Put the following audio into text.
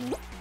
응?